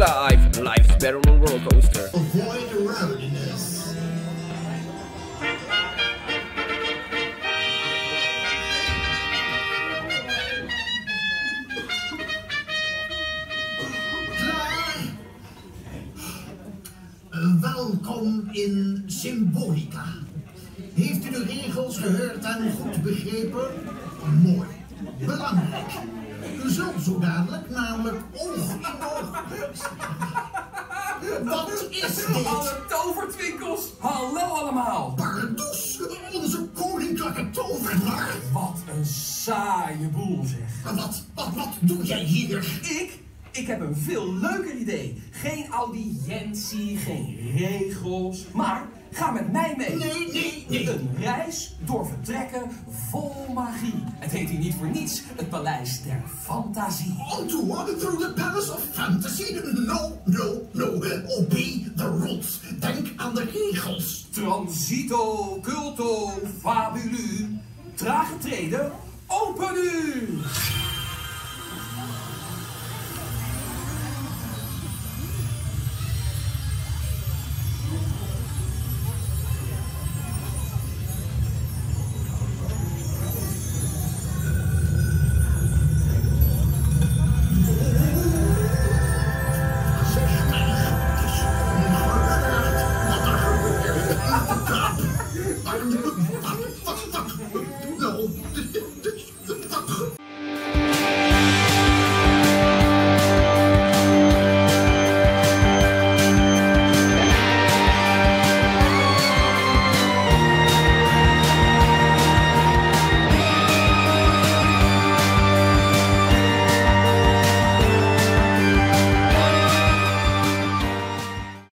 life. Life's better on a roller coaster. Avoid the roadiness. Welkom in Symbolica. Heeft u de regels gehoord en goed begrepen? Mooi. Belangrijk. Zult zo dadelijk namelijk oog in oog. Wat is dit? Alle tovertwinkels, hallo allemaal. Pardoes, onze koninklijke tovenaar. Wat een saaie boel zeg. Wat, wat, wat doe jij hier? Ik? Ik heb een veel leuker idee. Geen audiëntie, geen regels, maar ga met mij mee. Nee, nee, Een reis door vertrekken vol magie. Het heet hier niet voor niets het Paleis der Fantasie. On tour through the palace of fantasy? No, no, no. Obey the rules. Denk aan de regels. Transito, culto, fabulu. Trage treden, open u!